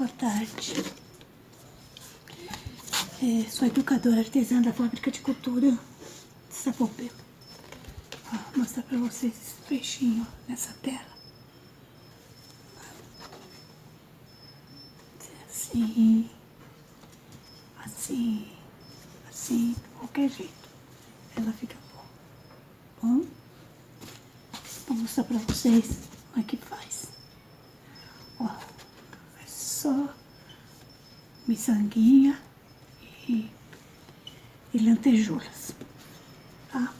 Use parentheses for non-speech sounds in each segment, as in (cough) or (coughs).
Boa tarde. É, sou educadora artesã da fábrica de cultura de Sapopemba. Ó, Vou mostrar pra vocês esse peixinho nessa tela. Assim, assim, assim, de qualquer jeito. Ela fica boa. Bom? Vou mostrar pra vocês como é que faz. Ó, é só miçanguinha e, e lantejoulas, tá?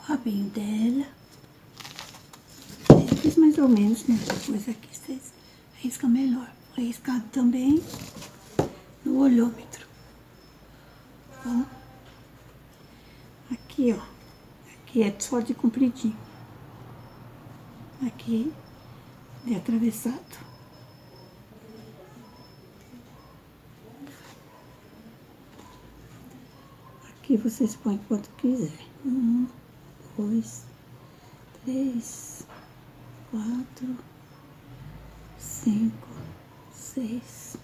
O rabinho dela. Fiz mais ou menos, né? Depois aqui vocês riscam melhor. Riscado também no olhômetro. Ó. Aqui, ó. Aqui é só de compridinho. Aqui de atravessado. Aqui vocês põem quanto quiser. Um, dois, três, quatro, cinco, seis.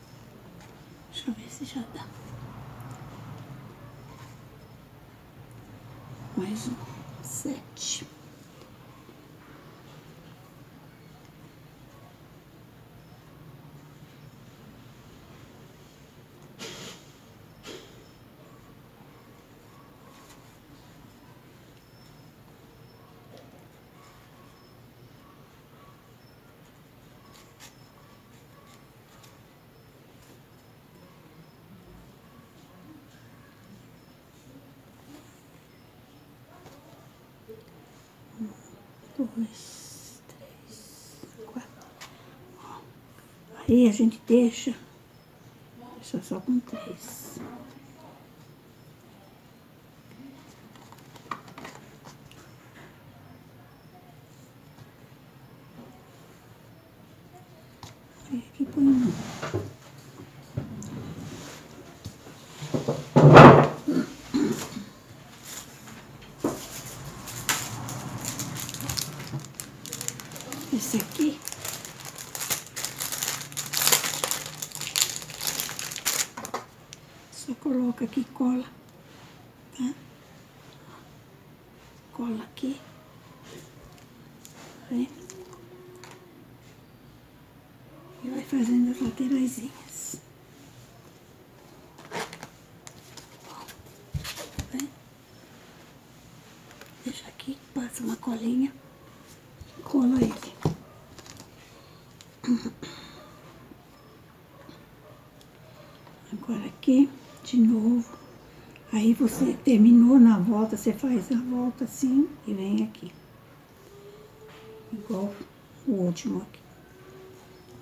Deixa eu ver se já dá. Mais um, snitch. Dois, três, quatro. Ó, Aí a gente deixa, deixa só com três. Aí aqui põe um. Esse aqui. Coloca aqui cola, tá? Cola aqui. Tá? E vai fazendo as lateraisinhas. Ó, tá? Deixa aqui, passa uma colinha cola ele. Agora aqui, de novo. Aí você terminou na volta, você faz a volta assim e vem aqui. Igual o último aqui.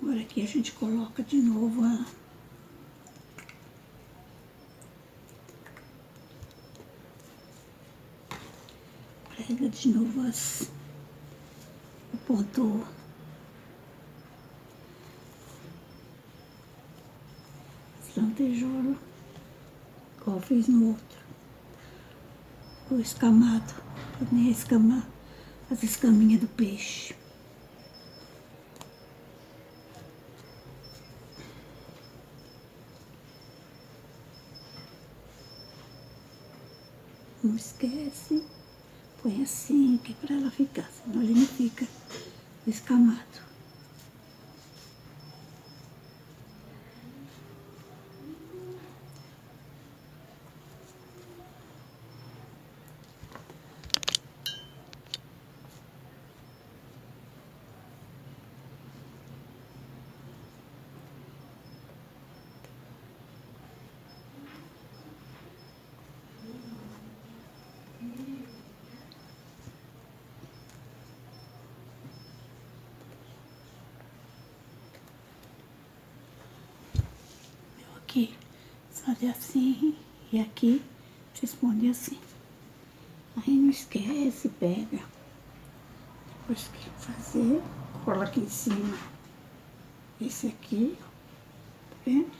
Agora aqui a gente coloca de novo a... Prega de novo as o ponto as lantejoulas, eu fiz no outro. O escamado, nem escamar as escaminhas do peixe. Não esquece. Põe assim, que é pra ela ficar, senão ele não fica escamado. Aqui, fazer assim, e aqui vocês põem assim. Aí não esquece, pega. Depois que fazer, cola aqui em cima. Esse aqui, tá vendo?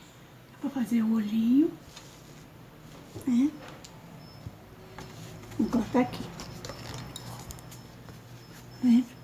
É pra fazer o olhinho, né? Vou cortar aqui. vendo?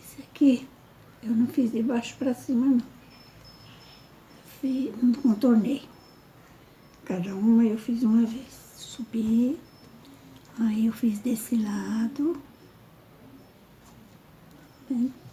Esse aqui eu não fiz de baixo pra cima, não. Fiz, não contornei. Cada uma eu fiz uma vez. Subi, aí eu fiz desse lado. Vendo?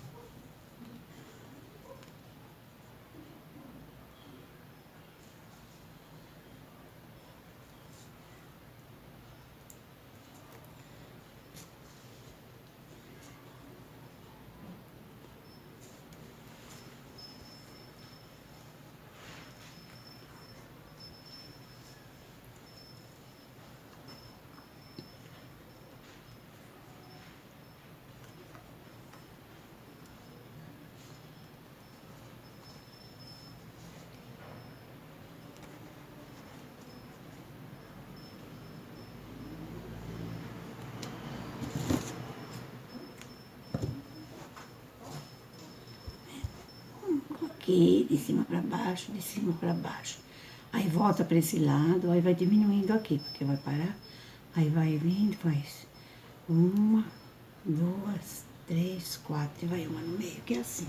De cima pra baixo, de cima pra baixo. Aí volta pra esse lado, aí vai diminuindo aqui, porque vai parar. Aí vai vindo, faz uma, duas, três, quatro, e vai uma no meio, que é assim.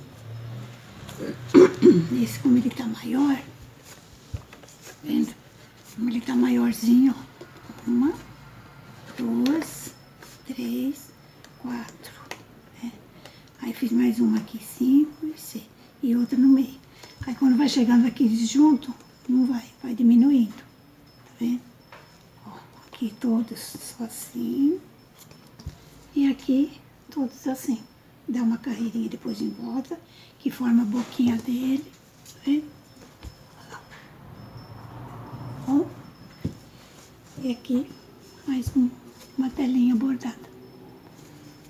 (coughs) Esse, como ele tá maior, tá vendo? Como ele tá maiorzinho, ó. Uma, duas, três, quatro. né? Aí fiz mais uma aqui, cinco. E outra no meio. Vai chegando aqui junto, não vai, vai diminuindo. Tá vendo? Ó, aqui todos assim. E aqui todos assim. Dá uma carreirinha depois em volta, que forma a boquinha dele. Tá vendo? E aqui mais um, uma telinha bordada.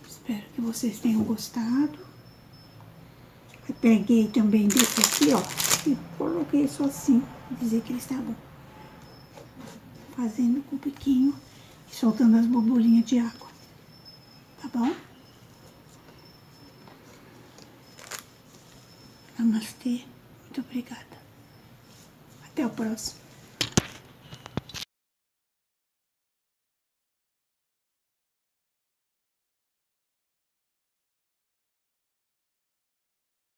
Espero que vocês tenham gostado. Eu peguei também desse aqui, ó, coloquei só assim, dizer que ele está bom. Fazendo com o biquinho e soltando as borbolinhas de água. Tá bom? Namastê. Muito obrigada. Até o próximo.